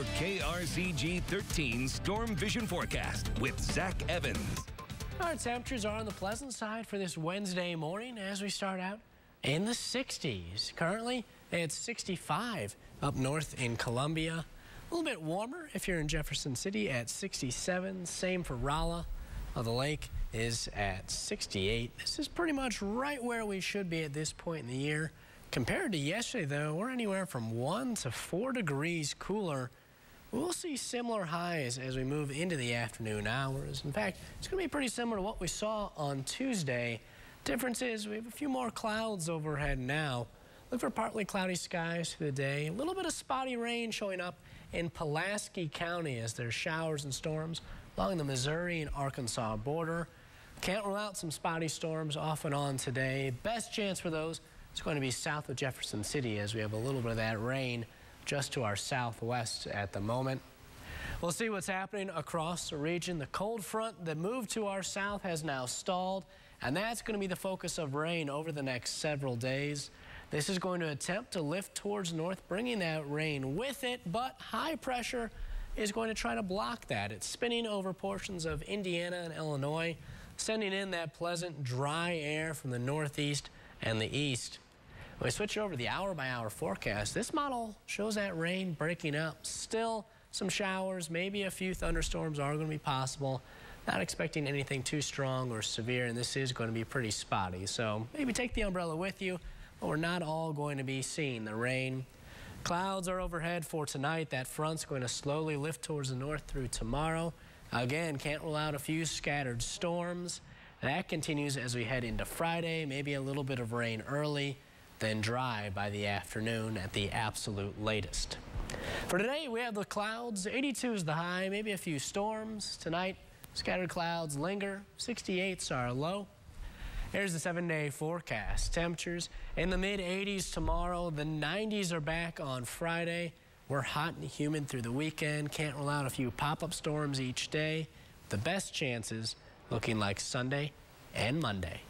your KRCG 13 Storm Vision Forecast with Zac Evans. Our temperatures are on the pleasant side for this Wednesday morning as we start out in the 60s. Currently, it's 65 up north in Columbia. A little bit warmer if you're in Jefferson City at 67. Same for Rolla. Well, the lake is at 68. This is pretty much right where we should be at this point in the year. Compared to yesterday, though, we're anywhere from 1 to 4 degrees cooler. We'll see similar highs as we move into the afternoon hours. In fact, it's going to be pretty similar to what we saw on Tuesday. Difference is we have a few more clouds overhead now. Look for partly cloudy skies through the day. A little bit of spotty rain showing up in Pulaski County as there's showers and storms along the Missouri and Arkansas border. Can't rule out some spotty storms off and on today. Best chance for those is going to be south of Jefferson City as we have a little bit of that rain just to our southwest at the moment. We'll see what's happening across the region. The cold front that moved to our south has now stalled, and that's going to be the focus of rain over the next several days. This is going to attempt to lift towards north, bringing that rain with it, but high pressure is going to try to block that. It's spinning over portions of Indiana and Illinois, sending in that pleasant dry air from the northeast and the east. When we switch over to the hour by hour forecast, this model shows that rain breaking up. Still some showers, maybe a few thunderstorms are going to be possible. Not expecting anything too strong or severe, and this is going to be pretty spotty. So maybe take the umbrella with you, but we're not all going to be seeing the rain. Clouds are overhead for tonight. That front's going to slowly lift towards the north through tomorrow. Again, can't rule out a few scattered storms. That continues as we head into Friday, maybe a little bit of rain early then dry by the afternoon at the absolute latest. For today, we have the clouds. 82 is the high, maybe a few storms. Tonight, scattered clouds linger. 68s are low. Here's the seven-day forecast. Temperatures in the mid-80s tomorrow. The 90s are back on Friday. We're hot and humid through the weekend. Can't rule out a few pop-up storms each day. The best chances looking like Sunday and Monday.